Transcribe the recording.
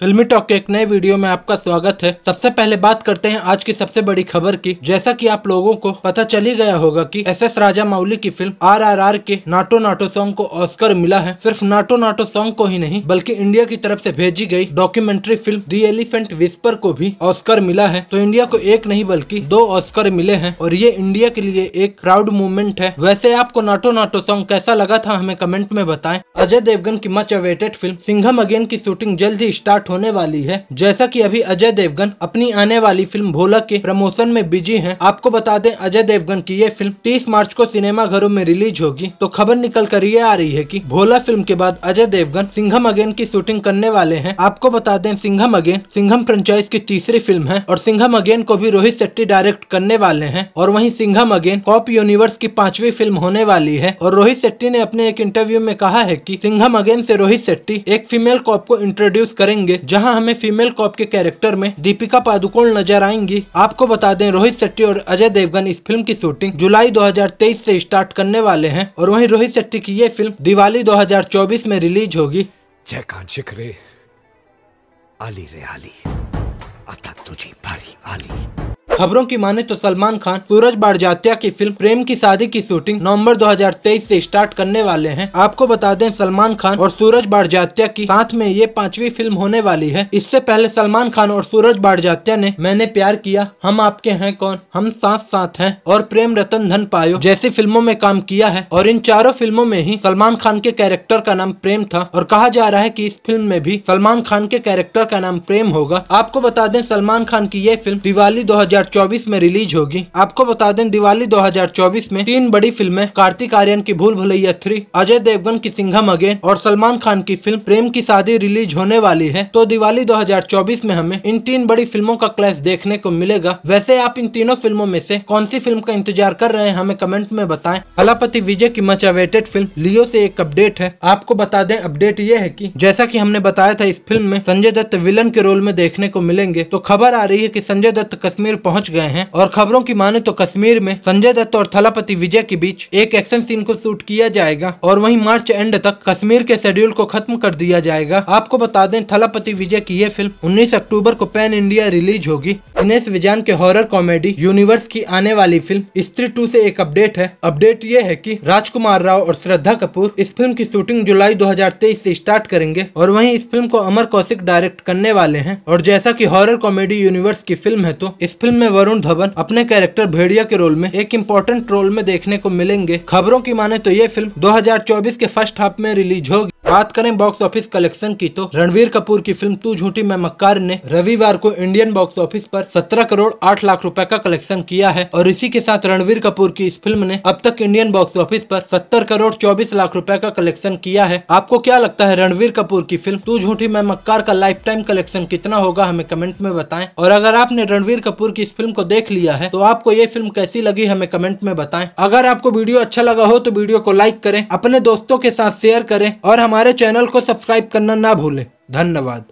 फिल्मी टॉक के एक नए वीडियो में आपका स्वागत है। सबसे पहले बात करते हैं आज की सबसे बड़ी खबर की। जैसा कि आप लोगों को पता चल ही गया होगा कि एस एस राजा मौली की फ़िल्म आर आर आर के नाटो नाटो सॉन्ग को ऑस्कर मिला है। सिर्फ़ नाटो नाटो सॉन्ग को ही नहीं, बल्कि इंडिया की तरफ़ से भेजी गई documentary film the elephant whisper को भी ऑस्कर मिला है। तो इंडिया को एक नहीं, बल्कि दो ऑस्कर मिले हैं, और ये इंडिया के लिए एक प्राउड मूवमेंट है। वैसे आपको नाटो नाटो सॉन्ग कैसा लगा था, हमें कमेंट में बताए। अजय देवगन की much awaited film Singham again की शूटिंग जल्द ही स्टार्ट स्टार्ट होने वाली है। जैसा कि अभी अजय देवगन अपनी आने वाली फ़िल्म भोला के प्रमोशन में बिज़ी हैं, आपको बता दें अजय देवगन की ये फ़िल्म 30 मार्च को सिनेमा घरों में रिलीज़ होगी। तो खबर निकल कर ये आ रही है कि भोला फ़िल्म के बाद अजय देवगन सिंघम अगेन की शूटिंग करने वाले हैं। आपको बता दें सिंघम अगेन सिंघम फ्रेंचाइज की तीसरी फ़िल्म है और सिंघम अगेन को भी रोहित शेट्टी डायरेक्ट करने वाले हैं और वही सिंघम अगेन कॉप यूनिवर्स की पांचवी फ़िल्म होने वाली है। और रोहित शेट्टी ने अपने एक इंटरव्यू में कहा है की सिंघम अगेन से रोहित शेट्टी एक फीमेल कॉप को इंट्रोड्यूस करेंगे। जहाँ हमें फीमेल कॉप के कैरेक्टर में दीपिका पादुकोण नज़र आएँगी। आपको बता दें, रोहित शेट्टी और अजय देवगन इस फ़िल्म की शूटिंग जुलाई 2023 से स्टार्ट करने वाले हैं और वहीं रोहित शेट्टी की ये फ़िल्म दिवाली 2024 में रिलीज़ होगी। जय कांचिक रे आली रे आली तुझे भारी आली। खबरों की माने तो सलमान खान, सूरज बाड़जात्या की फ़िल्म प्रेम की शादी की शूटिंग नवंबर 2023 से स्टार्ट करने वाले हैं। आपको बता दें, सलमान खान और सूरज बाड़जात्या की साथ में ये पांचवी फ़िल्म होने वाली है। इससे पहले सलमान खान और सूरज बाड़जात्या ने, मैंने प्यार किया, हम आपके हैं कौन? हम साथ साथ हैं और प्रेम रतन धन पायो। जैसी फ़िल्मों में काम किया है और इन चारों फ़िल्मों में ही सलमान खान के कैरेक्टर का नाम प्रेम था और कहा जा रहा है की इस फ़िल्म में भी सलमान खान के कैरेक्टर का नाम प्रेम होगा। आपको बता दें, सलमान खान की ये फ़िल्म दिवाली दो 2024 में रिलीज़ होगी। आपको बता दें, दिवाली 2024 में तीन बड़ी फ़िल्में, कार्तिक आर्यन की भूल भुलैया थ्री, अजय देवगन की सिंघम अगेन और सलमान खान की फ़िल्म प्रेम की शादी रिलीज़ होने वाली है। तो दिवाली 2024 में हमें इन तीन बड़ी फ़िल्मों का क्लैश देखने को मिलेगा। वैसे आप इन तीनों फ़िल्मों में से कौन सी फ़िल्म का इंतज़ार कर रहे हैं, हमें कमेंट में बताएँ। हलापति विजय की मच अवेटेड फ़िल्म लियो से एक अपडेट है। आपको बता दें, अपडेट ये है कि जैसा कि हमने बताया था, इस फ़िल्म में संजय दत्त विलन के रोल में देखने को मिलेंगे। तो खबर आ रही है कि संजय दत्त कश्मीर पहुँच गए हैं और खबरों की माने तो कश्मीर में संजय दत्त और थलापति विजय के बीच एक एक्शन सीन को शूट किया जाएगा और वहीं मार्च एंड तक कश्मीर के शेड्यूल को खत्म कर दिया जाएगा। आपको बता दें, थलापति विजय की यह फ़िल्म 19 अक्टूबर को पैन इंडिया रिलीज़ होगी। दिनेश विजान के हॉरर कॉमेडी यूनिवर्स की आने वाली फ़िल्म स्त्री टू से एक अपडेट है। अपडेट ये है कि राजकुमार राव और श्रद्धा कपूर इस फ़िल्म की शूटिंग जुलाई 2023 से स्टार्ट करेंगे और वहीं इस फ़िल्म को अमर कौशिक डायरेक्ट करने वाले हैं। और जैसा कि हॉरर कॉमेडी यूनिवर्स की फ़िल्म है तो इस फ़िल्म में वरुण धवन अपने कैरेक्टर भेड़िया के रोल में एक इम्पोर्टेंट रोल में देखने को मिलेंगे। खबरों की माने तो ये फ़िल्म 2024 के फ़र्स्ट हाफ़ में रिलीज़ होगी। बात करें बॉक्स ऑफ़िस कलेक्शन की तो रणवीर कपूर की फ़िल्म तू झूठी मैं मक्कार ने रविवार को इंडियन बॉक्स ऑफ़िस पर 17 करोड़ 8 लाख रुपए का कलेक्शन किया है और इसी के साथ रणवीर कपूर की इस फ़िल्म ने अब तक इंडियन बॉक्स ऑफ़िस पर 70 करोड़ 24 लाख रुपए का कलेक्शन किया है। आपको क्या लगता है रणवीर कपूर की फ़िल्म तू झूठी मैं मक्कार का लाइफ टाइम कलेक्शन कितना होगा? हमें कमेंट में बताएँ। और अगर आपने रणवीर कपूर की इस फ़िल्म को देख लिया है तो आपको ये फ़िल्म कैसी लगी? हमें कमेंट में बताएँ। अगर आपको वीडियो अच्छा लगा हो तो वीडियो को लाइक करें, अपने दोस्तों के साथ शेयर करें और हमारे चैनल को सब्सक्राइब करना ना भूलें। धन्यवाद।